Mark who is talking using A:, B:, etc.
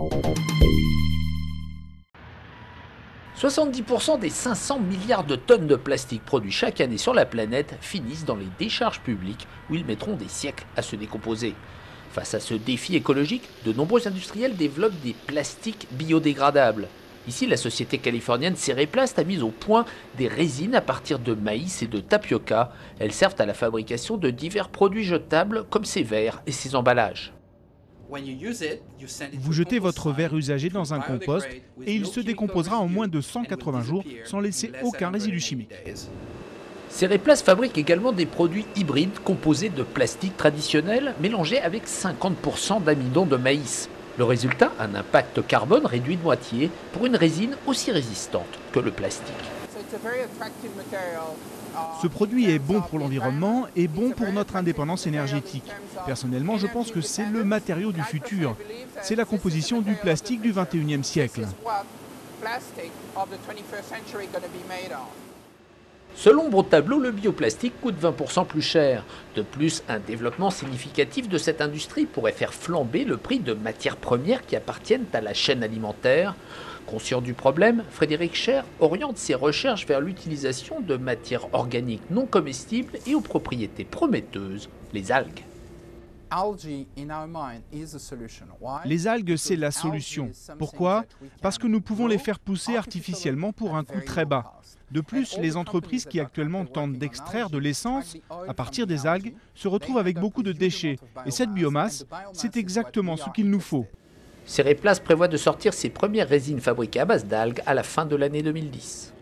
A: « 70% des 500 milliards de tonnes de plastique produits chaque année sur la planète finissent dans les décharges publiques où ils mettront des siècles à se décomposer. Face à ce défi écologique, de nombreux industriels développent des plastiques biodégradables. Ici, la société californienne Cereplast a mis au point des résines à partir de maïs et de tapioca. Elles servent à la fabrication de divers produits jetables comme ses verres et ses emballages.
B: Vous jetez votre verre usagé dans un compost et il se décomposera en moins de 180 jours sans laisser aucun résidu chimique.
A: Cereplast fabrique également des produits hybrides composés de plastique traditionnel mélangés avec 50% d'amidon de maïs. Le résultat, un impact carbone réduit de moitié pour une résine aussi résistante que le plastique.
B: Ce produit est bon pour l'environnement et bon pour notre indépendance énergétique. Personnellement, je pense que c'est le matériau du futur. C'est la composition du plastique du 21e siècle.
A: Selon Tableau, le bioplastique coûte 20% plus cher. De plus, un développement significatif de cette industrie pourrait faire flamber le prix de matières premières qui appartiennent à la chaîne alimentaire. Conscient du problème, Frédéric Cher oriente ses recherches vers l'utilisation de matières organiques non comestibles et aux propriétés prometteuses, les algues.
B: Les algues, c'est la solution. Pourquoi? Parce que nous pouvons les faire pousser artificiellement pour un coût très bas. De plus, les entreprises qui actuellement tentent d'extraire de l'essence à partir des algues se retrouvent avec beaucoup de déchets. Et cette biomasse, c'est exactement ce qu'il nous faut.
A: Cereplast prévoit de sortir ses premières résines fabriquées à base d'algues à la fin de l'année 2010.